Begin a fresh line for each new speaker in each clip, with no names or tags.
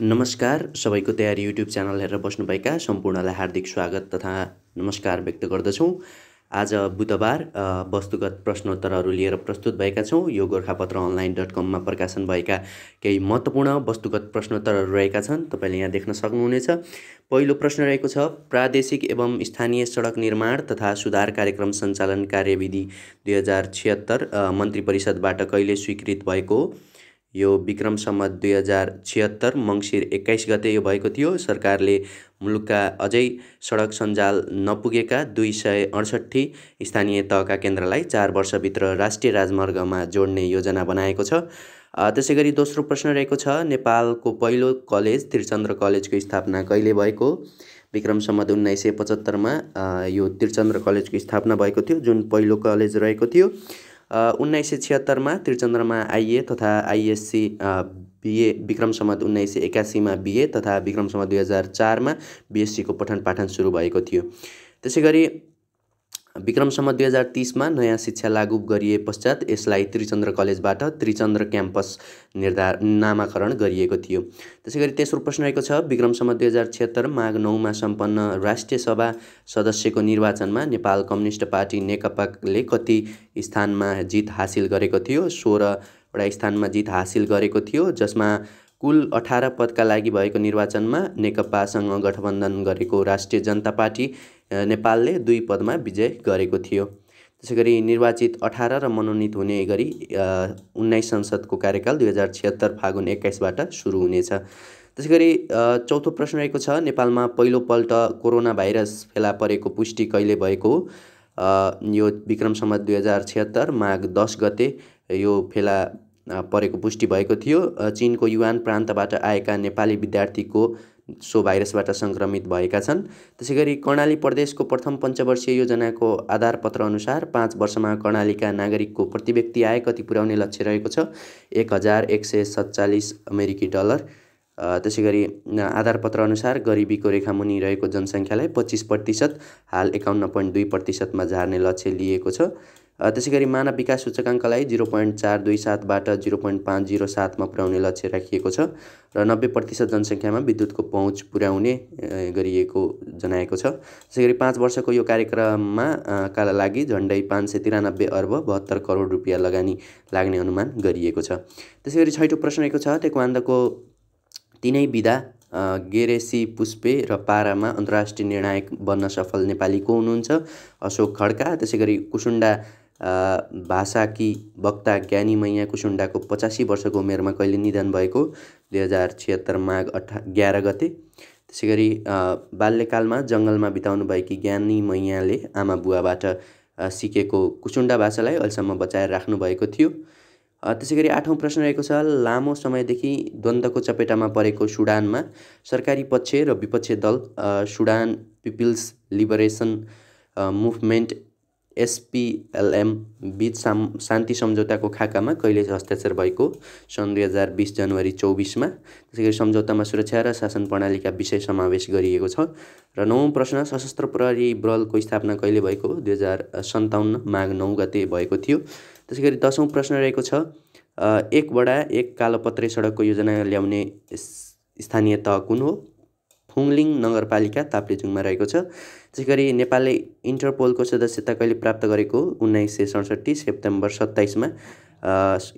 नमस्कार सबैको तयारी युट्युब च्यानल हेरेर बस्नुभएका सम्पूर्णलाई हार्दिक स्वागत तथा नमस्कार व्यक्त गर्दछौँ। आज बुधबार वस्तुगत प्रश्नोत्तरहरू लिएर प्रस्तुत भएका छौँ। यो गोर्खापत्र अनलाइन डट कममा प्रकाशन भएका केही महत्त्वपूर्ण वस्तुगत प्रश्नोत्तरहरू रहेका छन्। तपाईँले यहाँ देख्न सक्नुहुनेछ। पहिलो प्रश्न रहेको छ प्रादेशिक एवं स्थानीय सडक निर्माण तथा सुधार कार्यक्रम सञ्चालन कार्यविधि दुई हजार छिहत्तर मन्त्री परिषदबाट कहिले स्वीकृत भएको? यो विक्रम सम्मत दुई हजार छिहत्तर मङ्सिर एक्काइस गते यो भएको थियो। सरकारले मुलुकका अझै सडक सञ्जाल नपुगेका दुई सय अडसट्ठी स्थानीय तहका केन्द्रलाई चार वर्षभित्र राष्ट्रिय राजमार्गमा जोड्ने योजना बनाएको छ। त्यसै गरी दोस्रो प्रश्न रहेको छ नेपालको पहिलो कलेज त्रिचन्द्र कलेजको स्थापना कहिले भएको? विक्रम सम्मत उन्नाइस सय पचहत्तरमा यो त्रिचन्द्र कलेजको स्थापना भएको थियो जुन पहिलो कलेज रहेको थियो। उन्नाइस सय छिहत्तरमा त्रिचन्द्रमा आइए तथा आइएससी बिए विक्रम सम्मत उन्नाइस सय एकासीमा बिए तथा विक्रम सम्मत दुई हजार चारमा बिएससीको पठन पाठन सुरु भएको थियो। त्यसै गरी विक्रमसम्म दुई हजार तिसमा नयाँ शिक्षा लागू गरिए पश्चात यसलाई त्रिचन्द्र कलेजबाट त्रिचन्द्र क्याम्पस निर्धार नामाकरण गरिएको थियो। त्यसै गरी तेस्रो प्रश्न रहेको छ विक्रमसम्म दुई हजार छिहत्तर माघ नौमा सम्पन्न राष्ट्रिय सभा सदस्यको निर्वाचनमा नेपाल कम्युनिस्ट पार्टी नेकपाले कति स्थानमा जित हासिल गरेको थियो? सोह्रवटा स्थानमा जित हासिल गरेको थियो जसमा कुल अठार पदका लागि भएको निर्वाचनमा नेकपासँग गठबन्धन गरेको राष्ट्रिय जनता पार्टी नेपालले दुई पदमा विजय गरेको थियो। त्यसै गरी निर्वाचित अठार र मनोनित हुने गरी उन्नाइस संसदको कार्यकाल दुई हजार छिहत्तर फागुन एक्काइसबाट सुरु हुनेछ। त्यसै गरी चौथो प्रश्न रहेको छ नेपालमा पहिलोपल्ट कोरोना भाइरस फेला परेको पुष्टि कहिले भएको यो विक्रम दुई हजार छिहत्तर माघ दस गते यो फेला परेको पुष्टि भएको थियो। चिनको युवान प्रान्तबाट आएका नेपाली विद्यार्थीको सो भाइरसबाट सङ्क्रमित भएका छन्। त्यसै गरी कर्णाली प्रदेशको प्रथम पञ्चवर्षीय योजनाको आधारपत्र अनुसार पाँच वर्षमा कर्णालीका नागरिकको प्रति व्यक्ति आय कति पुर्याउने लक्ष्य रहेको छ? एक हजार एक सय सत्तालिस अमेरिकी डलर। त्यसै गरी आधारपत्र अनुसार गरिबीको रेखामुनि रहेको जनसङ्ख्यालाई पच्चिस प्रतिशत हाल एकाउन्न पोइन्ट दुई प्रतिशतमा झार्ने लक्ष्य लिएको छ। त्यसै गरी मानव विकास सूचकाङ्कलाई जिरो पोइन्ट चार दुई सातबाट जिरो पोइन्ट पाँच जिरो सातमा पुर्याउने लक्ष्य राखिएको छ र नब्बे प्रतिशत जनसङ्ख्यामा विद्युतको पहुँच पुर्याउने गरिएको जनाएको छ। त्यसै गरी पाँच वर्षको यो कार्यक्रममा का लागि झन्डै पाँच सय तिरानब्बे अर्ब बहत्तर करोड रुपियाँ लगानी लाग्ने अनुमान गरिएको छ। त्यसै गरी छैटौँ प्रश्न रहेको छ तेक्वान्दको तिनै विधा गेरेसी पुष्पे र पारामा अन्तर्राष्ट्रिय निर्णायक बन्न सफल नेपाली को हुनुहुन्छ अशोक खड्का। त्यसै गरी कुसुन्डा भाषाकी वक्ता ज्ञानी मैया कुसुन्डाको पचासी वर्षको उमेरमा कहिले निधन भएको? दुई हजार छिहत्तर माघ अठा एघार गते। त्यसै गरी बाल्यकालमा जङ्गलमा बिताउनु भएकी ज्ञानी मैयाले आमा बुवाबाट सिकेको कुसुन्डा भाषालाई अहिलेसम्म बचाएर राख्नुभएको थियो। त्यसै गरी आठौँ प्रश्न रहेको छ लामो समयदेखि द्वन्द्वको चपेटामा परेको सुडानमा सरकारी पक्ष र विपक्षी दल Sudan People's Liberation Movement SPLM बिच साम शान्ति सम्झौताको खाकामा कहिले हस्ताक्षर भएको? सन् दुई हजार बिस जनवरी चौबिसमा। त्यसै गरी सम्झौतामा सुरक्षा र शासन प्रणालीका विषय समावेश गरिएको छ। र नौ प्रश्न सशस्त्र प्रहरी बलको स्थापना कहिले भएको? दुई हजार सन्ताउन्न माघ नौ गते भएको थियो। त्यसै गरी दसौँ प्रश्न रहेको छ एक वडा एक कालोपत्रे सडकको योजना ल्याउने स्थानीय तह कुन हो? फुङलिङ नगरपालिका ताप्लेजुङमा रहेको छ। त्यसै गरी नेपालले इन्टरपोलको सदस्यता कहिले प्राप्त गरेको? उन्नाइस सय सडसट्ठी सेप्टेम्बर सत्ताइसमा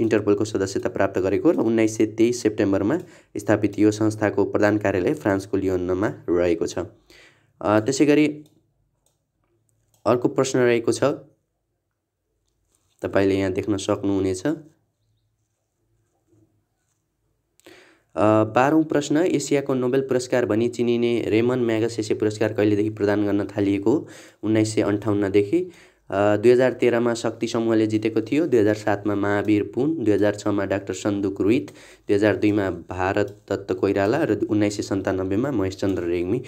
इन्टरपोलको सदस्यता प्राप्त गरेको र उन्नाइस सय तेइस सेप्टेम्बरमा स्थापित यो संस्थाको प्रधान कार्यालय फ्रान्सको लियोनमा रहेको छ। त्यसै गरी अर्को प्रश्न रहेको छ। तपाईँले यहाँ देख्न सक्नुहुनेछ। बाह्रौँ प्रश्न एसियाको नोबेल पुरस्कार भनी चिनिने रेमन म्यागसेसे पुरस्कार कहिलेदेखि प्रदान गर्न थालिएको उन्नाइस सय अन्ठाउन्नदेखि। दुई हजार तेह्रमा शक्ति समूहले जितेको थियो दुई हजार सातमा महावीर पुन दुई हजार छमा डाक्टर सन्दुक रुइत दुई हजार दुईमा भारत दत्त कोइराला र उन्नाइस सय सन्तानब्बेमा महेशचन्द्र रेग्मी।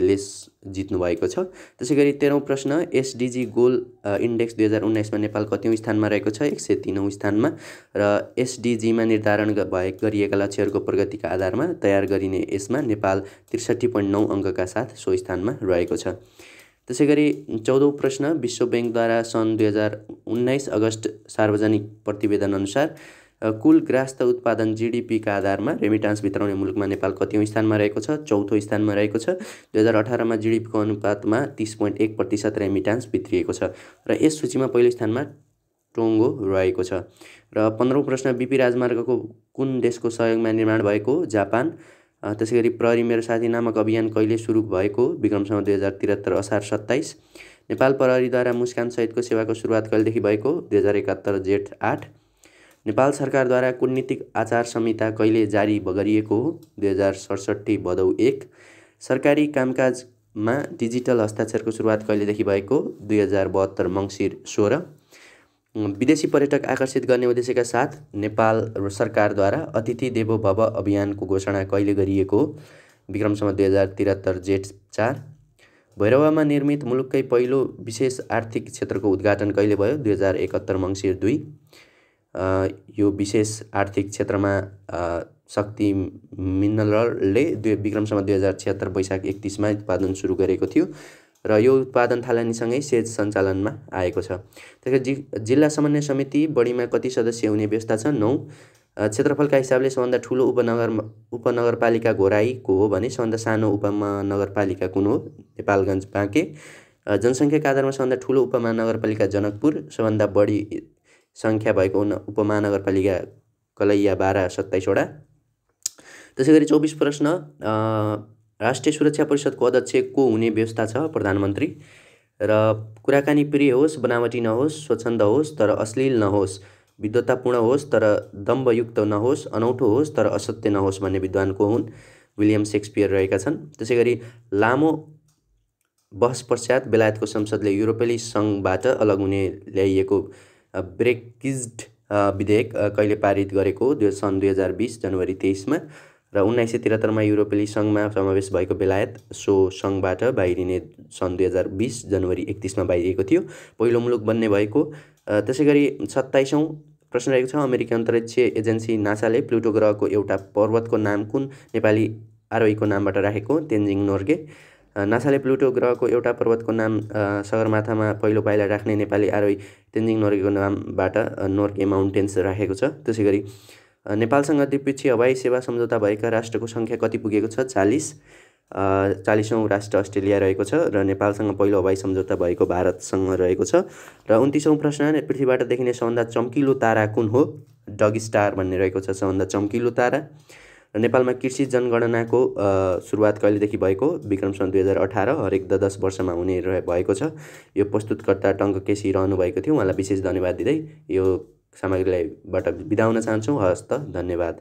ले जित्नु भएको छ। त्यसै गरी तेह्रौँ प्रश्न एसडिजी गोल इन्डेक्स दुई हजार उन्नाइसमा नेपाल कतिौँ स्थानमा रहेको छ? एक सय तिनौँ स्थानमा। र एसडिजीमा निर्धारण भए गरिएका लक्ष्यहरूको प्रगतिका आधारमा तयार गरिने यसमा नेपाल त्रिसठी पोइन्ट नौ अङ्कका साथ सो स्थानमा रहेको छ। त्यसै गरी चौधौँ प्रश्न विश्व ब्याङ्कद्वारा सन् दुई हजार उन्नाइस अगस्त सार्वजनिक प्रतिवेदन अनुसार कुल ग्रास्त उत्पादन जिडिपीका आधारमा रेमिटान्स भित्राउने मुलुकमा नेपाल कतिौँ स्थानमा रहेको छ? चौथो स्थानमा रहेको छ। दुई हजार अठारमा जिडिपीको अनुपातमा तिस पोइन्ट एक प्रतिशत रेमिटान्स भित्रिएको छ। र यस सूचीमा पहिलो स्थानमा टोङ्गो रहेको छ। र पन्ध्रौँ प्रश्न बिपी राजमार्गको कुन देशको सहयोगमा निर्माण भएको? जापान। त्यसै गरी प्रहरी मेरो साथी नामक अभियान कहिले सुरु भएको? विक्रमसँग दुई हजार त्रिहत्तर असार सत्ताइस। नेपाल प्रहरीद्वारा मुस्कानसहितको सेवाको सुरुवात कहिलेदेखि भएको? दुई हजार एकात्तर जेठ आठ। नेपाल सरकारद्वारा कुटनीतिक आचार संहिता कहिले जारी गरिएको हो? दुई हजार सडसट्ठी भदौ एक। सरकारी कामकाजमा डिजिटल हस्ताक्षरको सुरुवात कहिलेदेखि भएको? दुई हजार बहत्तर मङ्सिर सोह्र। विदेशी पर्यटक आकर्षित गर्ने उद्देश्यका साथ नेपाल सरकारद्वारा अतिथि देवो भव अभियानको घोषणा कहिले गरिएको हो? विक्रमसम्म दुई हजार त्रिहत्तर जेठ चार। भैरवामा निर्मित मुलुककै पहिलो विशेष आर्थिक क्षेत्रको उद्घाटन कहिले भयो? दुई हजार एकहत्तर मङ्सिर दुई। यो विशेष आर्थिक क्षेत्रमा शक्ति मिनरलले दुई विक्रमसम्म दुई हजार छिहत्तर वैशाख एकतिसमा उत्पादन सुरु गरेको थियो र यो उत्पादन थालनीसँगै सेज सञ्चालनमा आएको छ। त्यसै जि जिल्ला समन्वय समिति बढीमा कति सदस्य हुने व्यवस्था छ? नौ। क्षेत्रफलका हिसाबले सबभन्दा ठुलो उपनगर उपनगरपालिका घोराईको हो भने सबभन्दा सानो उपमहानगरपालिका कुन हो? नेपालगञ्ज बाँके। जनसङ्ख्याका आधारमा सबभन्दा ठुलो उपमहानगरपालिका जनकपुर सबभन्दा बढी सङ्ख्या भएको उपमहानगरपालिका कलैया बाह्र सत्ताइसवटा त्यसै गरी चौबिस प्रश्न राष्ट्रिय सुरक्षा परिषदको अध्यक्ष को हुने व्यवस्था छ प्रधानमन्त्री? र कुराकानी प्रिय होस् बनावटी नहोस् स्वच्छन्द होस् तर अश्लील नहोस् विद्वत्तापूर्ण होस् तर दम्बयुक्त नहोस् अनौठो होस् तर असत्य नहोस् भन्ने विद्वान को हुन्? विलियम सेक्सपियर रहेका छन्। त्यसै गरी लामो बहस पश्चात बेलायतको संसदले युरोपेली सङ्घबाट अलग हुने ल्याइएको ब्रेकिज्ड विधेयक कहिले पारित गरेको सन् दुई हजार बिस जनवरी तेइसमा र उन्नाइस सय त्रिहत्तरमा युरोपेली सङ्घमा समावेश भएको बेलायत सो सङ्घबाट बाहिरिने सन् दुई हजार बिस जनवरी एकतिसमा बाहिरिएको थियो। पहिलो मुलुक बन्ने भएको त्यसै गरी सत्ताइसौँ प्रश्न रहेको छ अमेरिकी अन्तरिक्ष एजेन्सी नासाले प्लुटो ग्रहको एउटा पर्वतको नाम कुन नेपाली आरोहीको नामबाट राखेको? तेन्जिङ नोर्गे। नासाले प्लुटो ग्रहको एउटा पर्वतको नाम सगरमाथामा पहिलो पाइला राख्ने नेपाली आरोही तेन्जिङ नोर्गेको नामबाट नोर्गे माउन्टेन्स राखेको छ। त्यसै गरी नेपालसँग द्विपक्षीय हवाई सेवा सम्झौता भएका राष्ट्रको सङ्ख्या कति पुगेको छ? चालिस। चालिसौँ राष्ट्र अस्ट्रेलिया रहेको छ र नेपालसँग पहिलो हवाई सम्झौता भएको भारतसँग रहेको छ र उन्तिसौँ प्रश्न पृथ्वीबाट देखिने सबभन्दा चम्किलो तारा कुन हो? डग स्टार भन्ने रहेको छ सबभन्दा चम्किलो तारा। र नेपालमा कृषि जनगणनाको सुरुवात कहिलेदेखि भएको? विक्रम दुई हजार अठार हरेक द दस वर्षमा हुने भएको छ। यो प्रस्तुतकर्ता टङ्क केसी रहनुभएको थियो। उहाँलाई विशेष धन्यवाद दिँदै यो सामग्रीलाई बाट बिदा हुन चाहन्छौँ हस्त धन्यवाद।